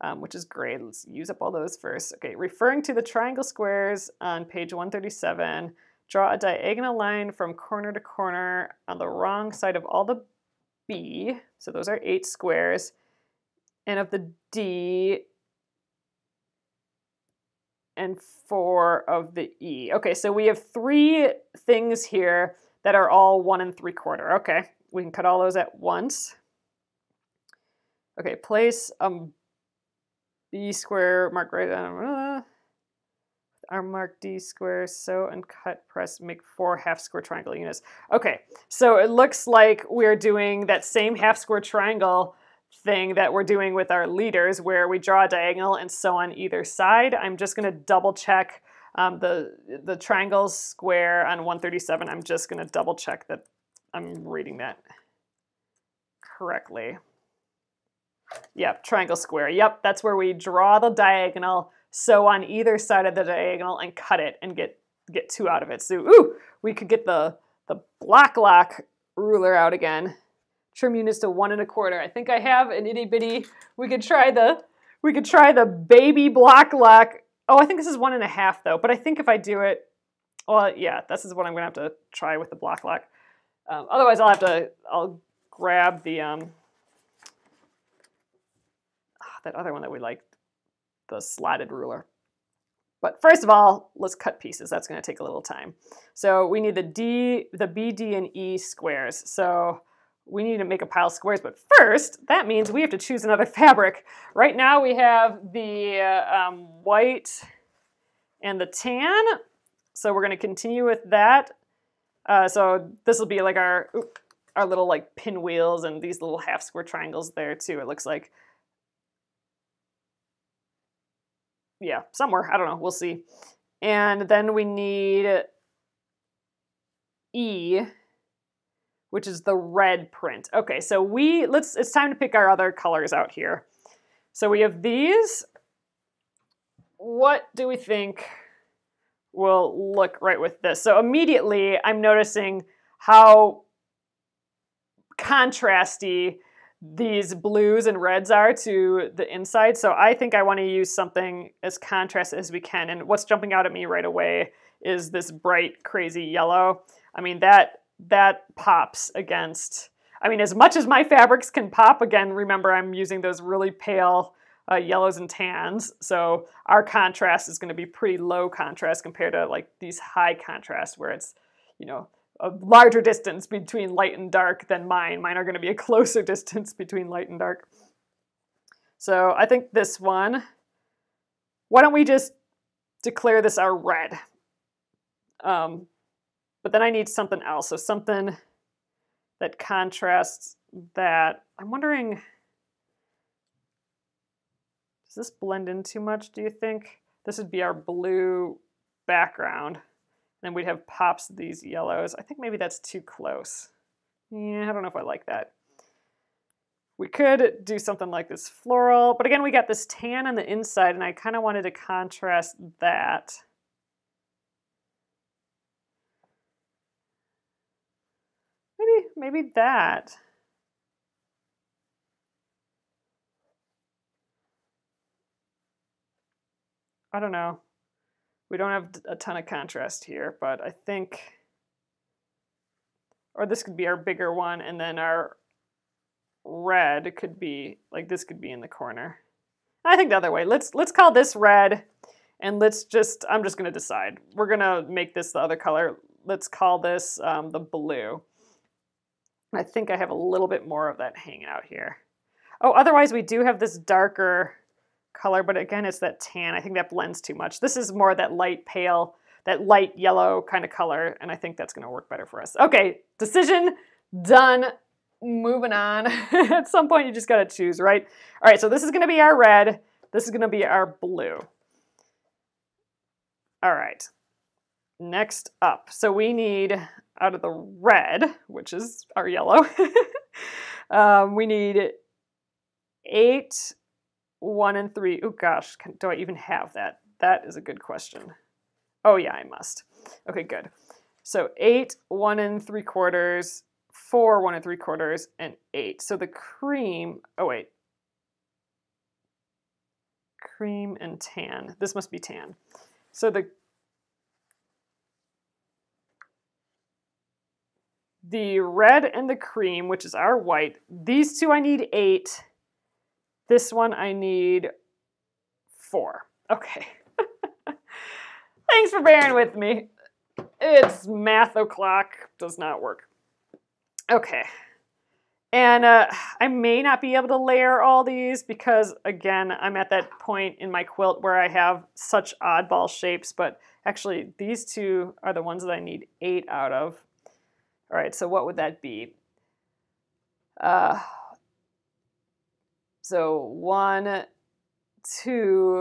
[SPEAKER 1] um, which is great. Let's use up all those first. Okay, referring to the triangle squares on page 137, draw a diagonal line from corner to corner on the wrong side of all the B, so those are eight squares, and of the D, and four of the E. Okay, so we have three things here that are all one and three quarter. Okay, we can cut all those at once. Okay, place um b square mark right uh, arm mark d square, sew and cut, press, make four half square triangle units. Okay, so it looks like we're doing that same half square triangle thing that we're doing with our leaders where we draw a diagonal and sew on either side. I'm just gonna double check um, the, the triangle square on 137. I'm just gonna double check that I'm reading that correctly. Yep, triangle square. Yep, that's where we draw the diagonal, sew on either side of the diagonal and cut it and get get two out of it. So, ooh, we could get the, the Bloc Loc ruler out again. Trim units to one and a quarter. I think I have an itty bitty. We could try the we could try the baby Bloc Loc. Oh, I think this is one and a half though. But I think if I do it, well, yeah, this is what I'm gonna have to try with the Bloc Loc. Um, otherwise, I'll have to, I'll grab the, um, ah, that other one that we liked, the slotted ruler. But first of all, let's cut pieces. That's going to take a little time. So we need the D, the B, D, and E squares. So we need to make a pile of squares. But first, that means we have to choose another fabric. Right now we have the uh, um, white and the tan. So we're going to continue with that. Uh, so this will be like our our little like pinwheels and these little half square triangles there too. It looks like. Yeah, somewhere. I don't know. We'll see. And then we need E, which is the red print. Okay, so we let's it's time to pick our other colors out here. So we have these. What do we think will look right with this? So immediately I'm noticing how contrasty these blues and reds are to the inside. So I think I want to use something as contrast as we can. And what's jumping out at me right away is this bright, crazy yellow. I mean, that that pops against, I mean, as much as my fabrics can pop, again, remember I'm using those really pale uh, yellows and tans. So our contrast is going to be pretty low contrast compared to like these high contrast where it's, you know, a larger distance between light and dark than mine. Mine are going to be a closer distance between light and dark. So I think this one, why don't we just declare this our red? Um, but then I need something else. So something that contrasts that. I'm wondering, this blend in too much, do you think? This would be our blue background. Then we'd have pops of these yellows. I think maybe that's too close. Yeah, I don't know if I like that. We could do something like this floral, but again, we got this tan on the inside and I kind of wanted to contrast that. Maybe, maybe that. I don't know. We don't have a ton of contrast here, but I think, or this could be our bigger one, and then our red could be, like this could be in the corner. I think the other way. Let's let's call this red, and let's just, I'm just gonna decide. We're gonna make this the other color. Let's call this um, the blue. I think I have a little bit more of that hanging out here. Oh, otherwise we do have this darker color, but again, it's that tan. I think that blends too much. This is more that light pale, that light yellow kind of color, and I think that's gonna work better for us. Okay, decision done. Moving on. At some point, you just gotta choose, right? All right, so this is gonna be our red. This is gonna be our blue. All right, next up. So we need out of the red, which is our yellow, um, we need eight one and three. Oh gosh, can, do I even have that? That is a good question. Oh yeah, I must. Okay, good. So eight, one and three quarters, four, one and three quarters, and eight. So the cream, oh wait. Cream and tan. This must be tan. So the the red and the cream, which is our white, these two I need eight. This one I need four. Okay. Thanks for bearing with me. It's math o'clock, does not work. Okay. And uh, I may not be able to layer all these because, again, I'm at that point in my quilt where I have such oddball shapes, but actually these two are the ones that I need eight out of. All right, so what would that be? Uh, so one, two,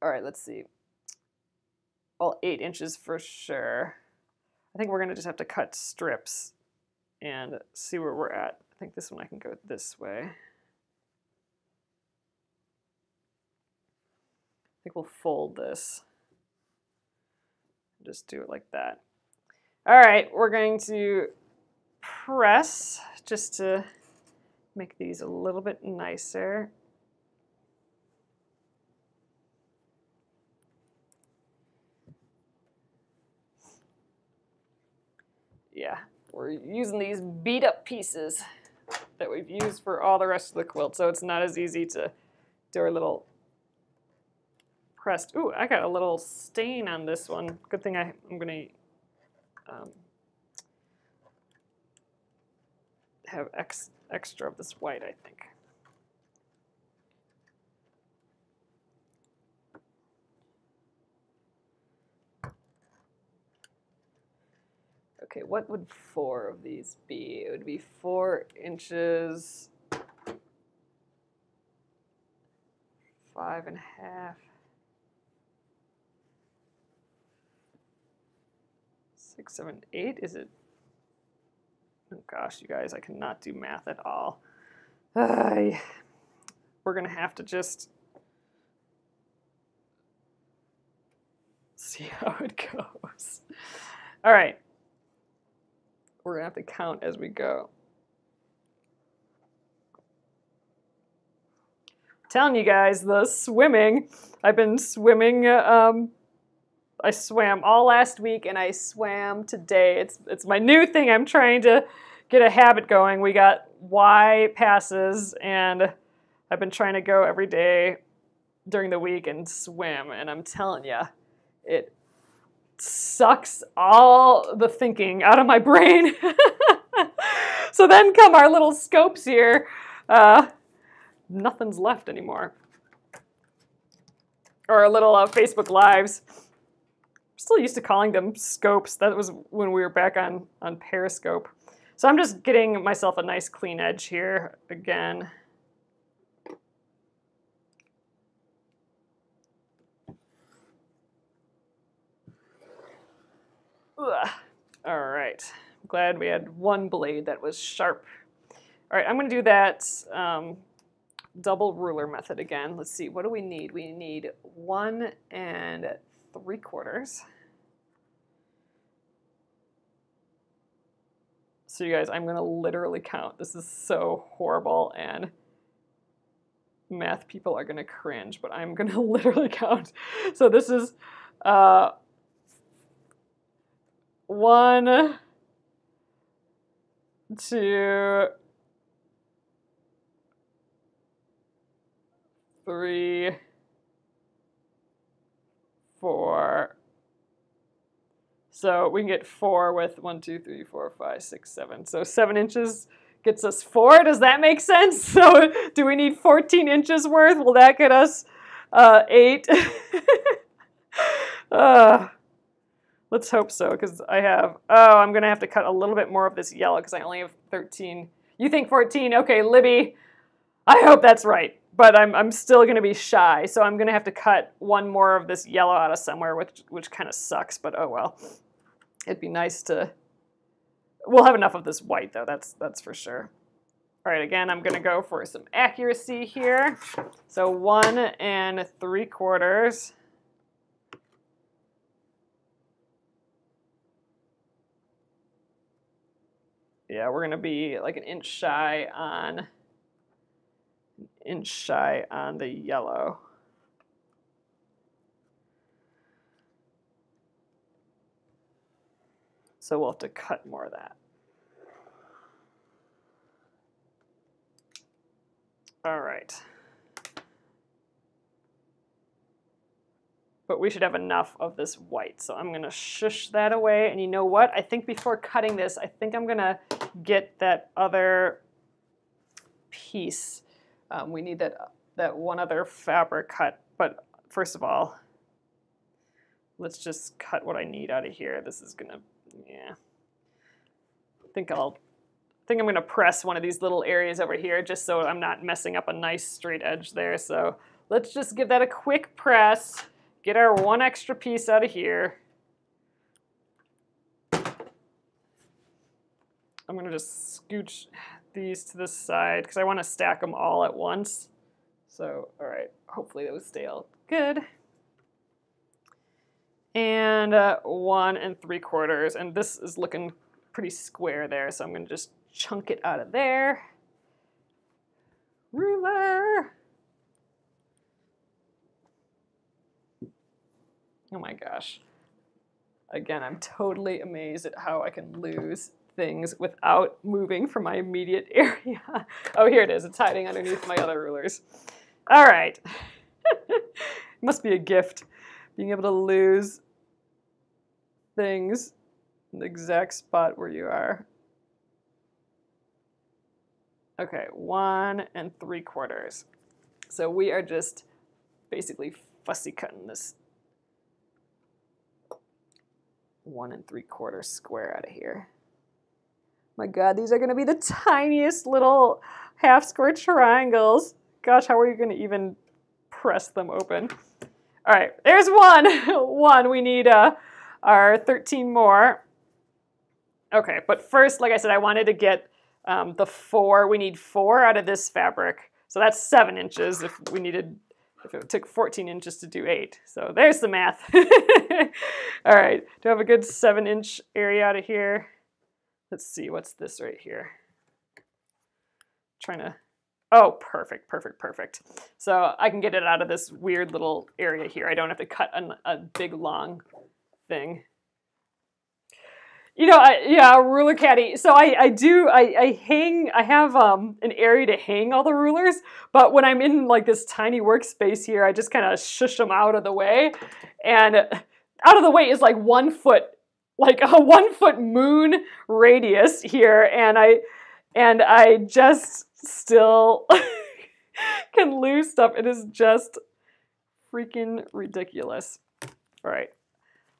[SPEAKER 1] all right, let's see. Well, eight inches for sure. I think we're gonna just have to cut strips and see where we're at. I think this one I can go this way. I think we'll fold this. Just do it like that. All right, we're going to press just to make these a little bit nicer. Yeah, we're using these beat up pieces that we've used for all the rest of the quilt, so it's not as easy to do our little pressed. Ooh, I got a little stain on this one. Good thing I, I'm gonna um, have X extra of this white, I think. Okay, what would four of these be? It would be four inches, five and a half, six, seven, eight. Is it Oh gosh, you guys, I cannot do math at all. Uh, we're going to have to just see how it goes. All right. We're to have to count as we go. telling you guys, the swimming. I've been swimming. Um, I swam all last week and I swam today. It's it's my new thing. I'm trying to get a habit going. We got Y passes and I've been trying to go every day during the week and swim. And I'm telling you, it sucks all the thinking out of my brain. so then come our little scopes here. Uh, nothing's left anymore. Or our little uh, Facebook Lives. I'm still used to calling them scopes. That was when we were back on, on Periscope. So I'm just getting myself a nice clean edge here again. Ugh. All right, glad we had one blade that was sharp. All right, I'm gonna do that um, double ruler method again. Let's see, what do we need? We need one and three quarters. So you guys, I'm gonna literally count. This is so horrible and math people are gonna cringe, but I'm gonna literally count. So this is uh, one, two, three, four. So we can get four with one, two, three, four, five, six, seven. So seven inches gets us four. Does that make sense? So do we need 14 inches worth? Will that get us uh, eight? uh, let's hope so, because I have, oh, I'm going to have to cut a little bit more of this yellow because I only have 13. You think 14? Okay, Libby, I hope that's right but I'm, I'm still going to be shy, so I'm going to have to cut one more of this yellow out of somewhere, which, which kind of sucks, but oh well. It'd be nice to... We'll have enough of this white, though, that's, that's for sure. All right, again, I'm going to go for some accuracy here. So one and three quarters. Yeah, we're going to be like an inch shy on inch shy on the yellow. So we'll have to cut more of that. All right. But we should have enough of this white. So I'm gonna shush that away. And you know what? I think before cutting this, I think I'm gonna get that other piece um, we need that, that one other fabric cut, but first of all, let's just cut what I need out of here. This is gonna, yeah. I think I'll, I think I'm gonna press one of these little areas over here just so I'm not messing up a nice straight edge there. So let's just give that a quick press, get our one extra piece out of here. I'm gonna just scooch these to the side because I want to stack them all at once. So, all right, hopefully those stay all good. And uh, one and three quarters, and this is looking pretty square there, so I'm gonna just chunk it out of there. Ruler. Oh my gosh. Again, I'm totally amazed at how I can lose things without moving from my immediate area. oh, here it is. It's hiding underneath my other rulers. All right. must be a gift, being able to lose things in the exact spot where you are. Okay, one and three quarters. So we are just basically fussy cutting this one and three quarter square out of here. My God, these are going to be the tiniest little half square triangles. Gosh, how are you going to even press them open? All right, there's one. one, we need uh, our 13 more. Okay, but first, like I said, I wanted to get um, the four. We need four out of this fabric. So that's seven inches if we needed, if it took 14 inches to do eight. So there's the math. All right, do I have a good seven inch area out of here? Let's see, what's this right here? Trying to, oh, perfect, perfect, perfect. So I can get it out of this weird little area here. I don't have to cut a, a big long thing. You know, I, yeah, ruler caddy. So I, I do, I, I hang, I have um, an area to hang all the rulers, but when I'm in like this tiny workspace here, I just kind of shush them out of the way. And out of the way is like one foot, like a one foot moon radius here. And I, and I just still can lose stuff. It is just freaking ridiculous. All right.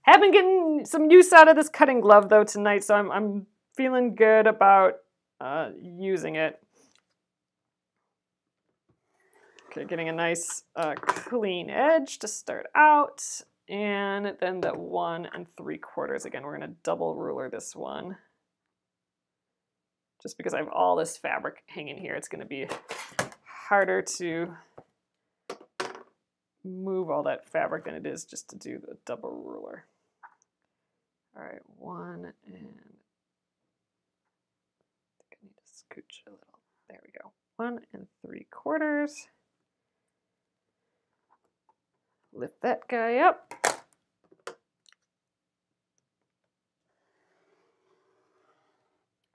[SPEAKER 1] Have been getting some use out of this cutting glove though tonight, so I'm, I'm feeling good about uh, using it. Okay, getting a nice uh, clean edge to start out. And then the one and three quarters. Again, we're gonna double ruler this one. Just because I have all this fabric hanging here, it's gonna be harder to move all that fabric than it is just to do the double ruler. All right, one and I think I need to scooch a little. There we go. One and three quarters. Lift that guy up.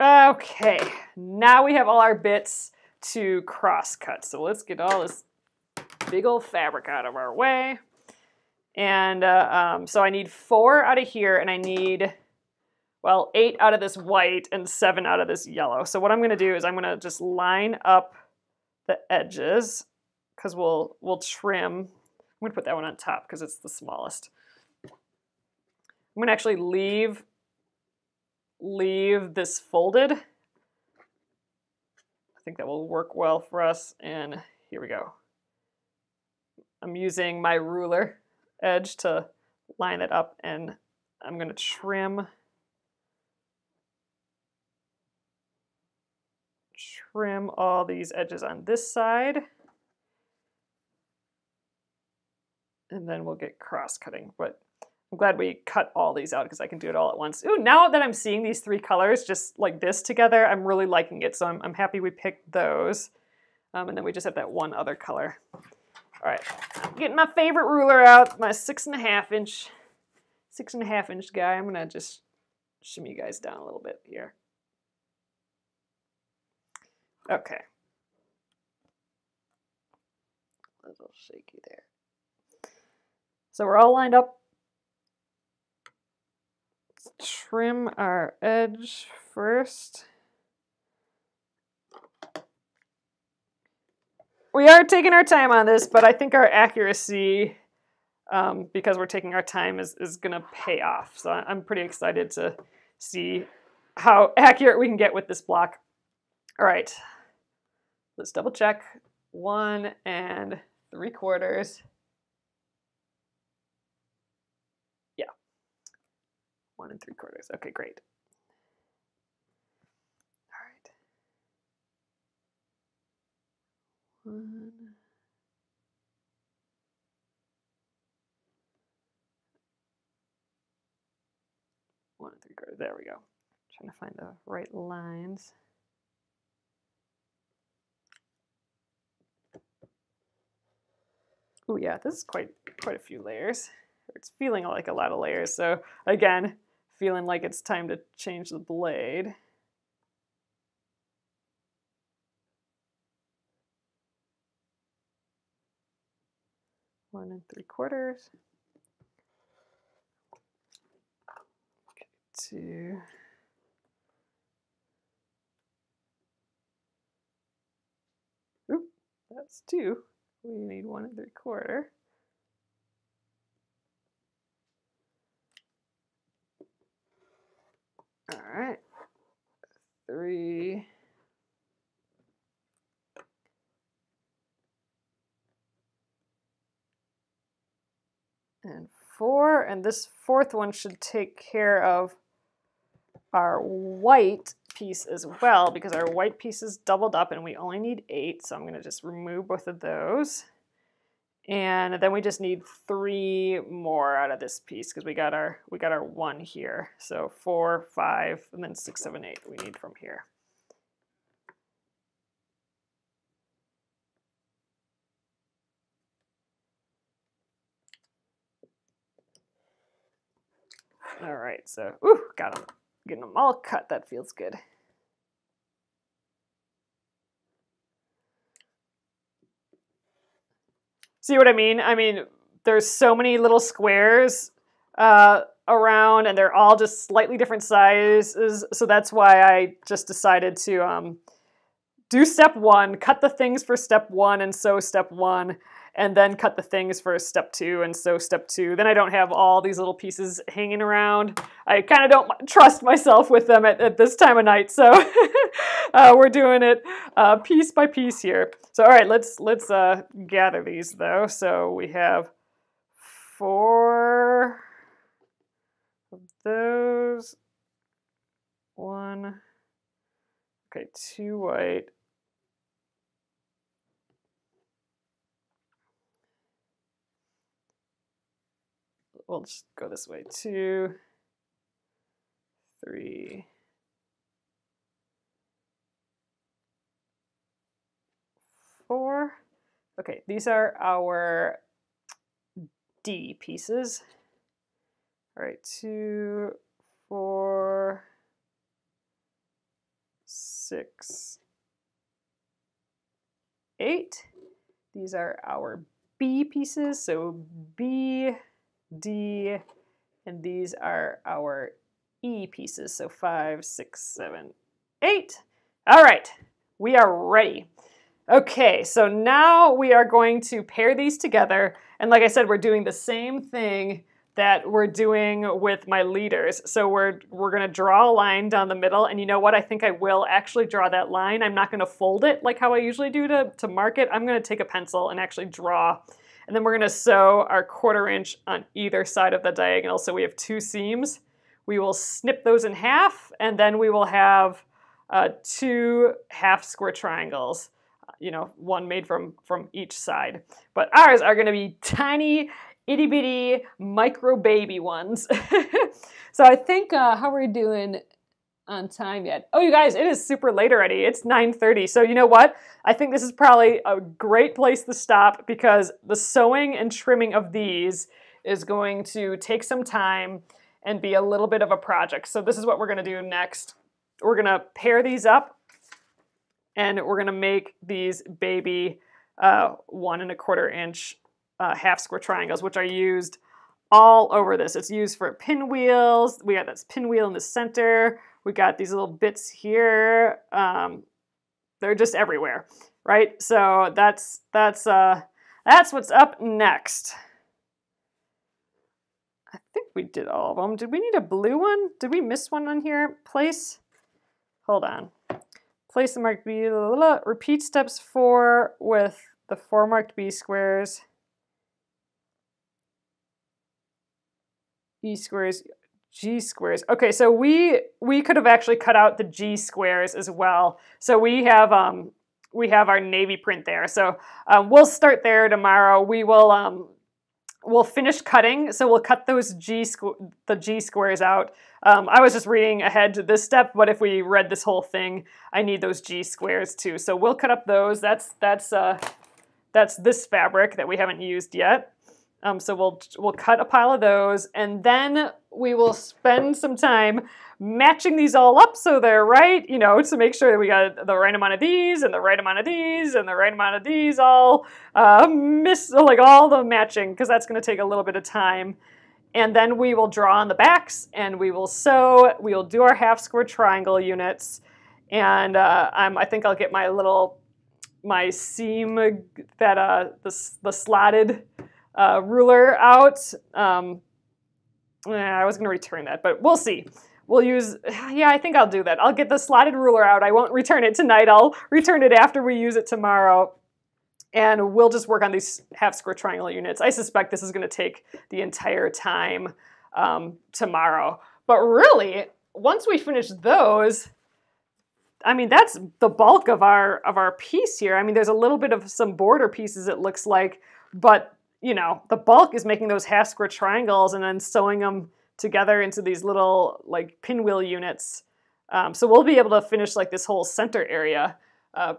[SPEAKER 1] Okay, now we have all our bits to cross cut. So let's get all this big old fabric out of our way. And uh, um, so I need four out of here, and I need, well, eight out of this white and seven out of this yellow. So what I'm to do is I'm to just line up the edges because we'll, we'll trim. I'm to put that one on top because it's the smallest. I'm to actually leave, leave this folded. I think that will work well for us. And here we go. I'm using my ruler edge to line it up and I'm to trim trim all these edges on this side and then we'll get cross cutting but I'm glad we cut all these out because I can do it all at once. Ooh, now that I'm seeing these three colors just like this together, I'm really liking it. So I'm, I'm happy we picked those. Um, and then we just have that one other color. All right, getting my favorite ruler out, my six and a half inch, six and a half inch guy. I'm gonna just shimmy you guys down a little bit here. Okay. A little shaky there. So we're all lined up. Let's trim our edge first. we are taking our time on this, but I think our accuracy, um, because we're taking our time, is, is going to pay off. So I'm pretty excited to see how accurate we can get with this block. All right, let's double check. One and three quarters. One and three quarters. Okay, great. All right. One. One and three quarters. There we go. Trying to find the right lines. Oh yeah, this is quite quite a few layers. It's feeling like a lot of layers. So again, feeling like it's time to change the blade. one and three quarters. Two. Oop, that's two. We need one and three quarter. All right, three. and four, and this fourth one should take care of our white piece as well because our white piece is doubled up and we only need eight. So I'm going to just remove both of those. And then we just need three more out of this piece because we got our we got our one here. So four, five, and then six, seven, eight we need from here. All right, so ooh, got them, getting them all cut. That feels good. See what I mean? I mean, there's so many little squares uh, around, and they're all just slightly different sizes. So that's why I just decided to um, do step one, cut the things for step one, and sew step one, and then cut the things for step two and sew step two. Then I don't have all these little pieces hanging around. I kind of don't trust myself with them at, at, this time of night, so uh, we're doing it uh, piece by piece here. So all right, let's let's uh, gather these though. So we have four of those. One. Okay, two white. We'll just go this way. Two, three, four. Okay, these are our D pieces. All right, two, four, six, eight. These are our B pieces. So B, D, and these are our E pieces. So five, six, seven, eight. All right, we are ready. Okay, so now we are going to pair these together. And like I said, we're doing the same thing that we're doing with my leaders. So we're, we're gonna draw a line down the middle. And you know what? I think I will actually draw that line. I'm not gonna fold it like how I usually do to, to mark it. I'm gonna take a pencil and actually draw and then we're gonna sew our quarter inch on either side of the diagonal. So we have two seams. We will snip those in half and then we will have uh, two half square triangles, you know, one made from, from each side. But ours are gonna be tiny, itty bitty, micro baby ones. so I think, uh, how are we doing on time yet. Oh, you guys, it is super late already. It's 9.30. So you know what? I think this is probably a great place to stop because the sewing and trimming of these is going to take some time and be a little bit of a project. So this is what we're gonna do next. We're gonna pair these up and we're gonna make these baby uh, one and a quarter inch uh, half square triangles, which are used all over this. It's used for pinwheels. We got this pinwheel in the center. We got these little bits here. Um, they're just everywhere, right? So that's that's uh, that's what's up next. I think we did all of them. Did we need a blue one? Did we miss one on here? Place. Hold on. Place the marked B. Blah, blah, blah. Repeat steps four with the four marked B squares. E squares. G squares. Okay, so we we could have actually cut out the G squares as well. So we have um, we have our navy print there. So um, we'll start there tomorrow. We will um, we'll finish cutting. So we'll cut those G the G squares out. Um, I was just reading ahead to this step, but if we read this whole thing, I need those G squares too. So we'll cut up those. That's that's uh, that's this fabric that we haven't used yet. Um, so we'll we'll cut a pile of those, and then we will spend some time matching these all up so they're right. You know, to make sure that we got the right amount of these, and the right amount of these, and the right amount of these all uh, miss like all the matching because that's going to take a little bit of time. And then we will draw on the backs, and we will sew. We will do our half square triangle units, and uh, I think I'll get my little my seam that uh the the slotted uh, ruler out. Um, I was going to return that, but we'll see. We'll use, yeah, I think I'll do that. I'll get the slotted ruler out. I won't return it tonight. I'll return it after we use it tomorrow. And we'll just work on these half square triangle units. I suspect this is going to take the entire time um, tomorrow. But really, once we finish those, I mean that's the bulk of our of our piece here. I mean there's a little bit of some border pieces it looks like, but you know the bulk is making those half square triangles and then sewing them together into these little like pinwheel units. Um, so we'll be able to finish like this whole center area, uh,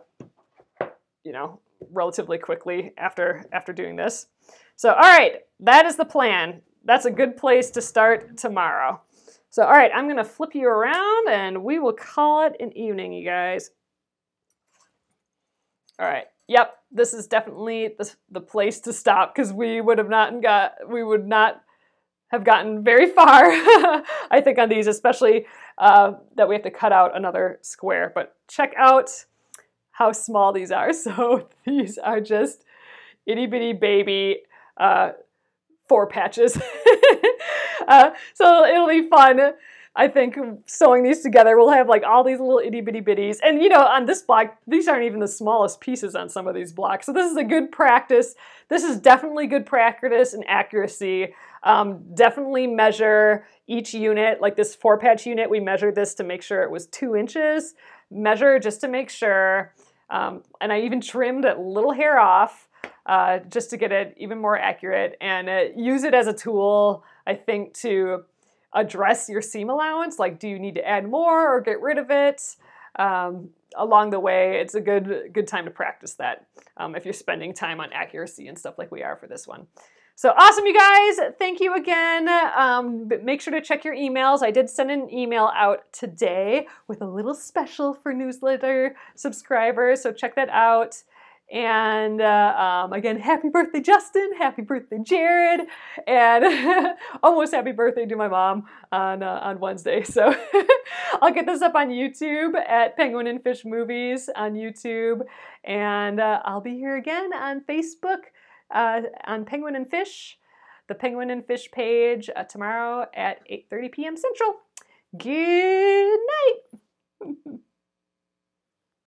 [SPEAKER 1] you know, relatively quickly after after doing this. So all right, that is the plan. That's a good place to start tomorrow. So all right, I'm gonna flip you around and we will call it an evening, you guys. All right. Yep, this is definitely the, the place to stop because we would have not got we would not have gotten very far, I think, on these, especially uh, that we have to cut out another square. But check out how small these are. So these are just itty bitty baby uh, four patches. uh, so it'll be fun. I think sewing these together, we'll have like all these little itty bitty bitties. And you know, on this block, these aren't even the smallest pieces on some of these blocks. So this is a good practice. This is definitely good practice and accuracy. Um, definitely measure each unit, like this four patch unit, we measured this to make sure it was two inches. Measure just to make sure. Um, and I even trimmed a little hair off uh, just to get it even more accurate and uh, use it as a tool, I think, to address your seam allowance. Like, do you need to add more or get rid of it? Um, along the way, it's a good good time to practice that um, if you're spending time on accuracy and stuff like we are for this one. So awesome, you guys. Thank you again. Um, make sure to check your emails. I did send an email out today with a little special for newsletter subscribers, so check that out. And uh, um, again, happy birthday, Justin. Happy birthday, Jared. And almost happy birthday to my mom on, uh, on Wednesday. So I'll get this up on YouTube at Penguin and Fish Movies on YouTube. And uh, I'll be here again on Facebook uh, on Penguin and Fish, the Penguin and Fish page uh, tomorrow at 8.30 p.m. Central. Good night.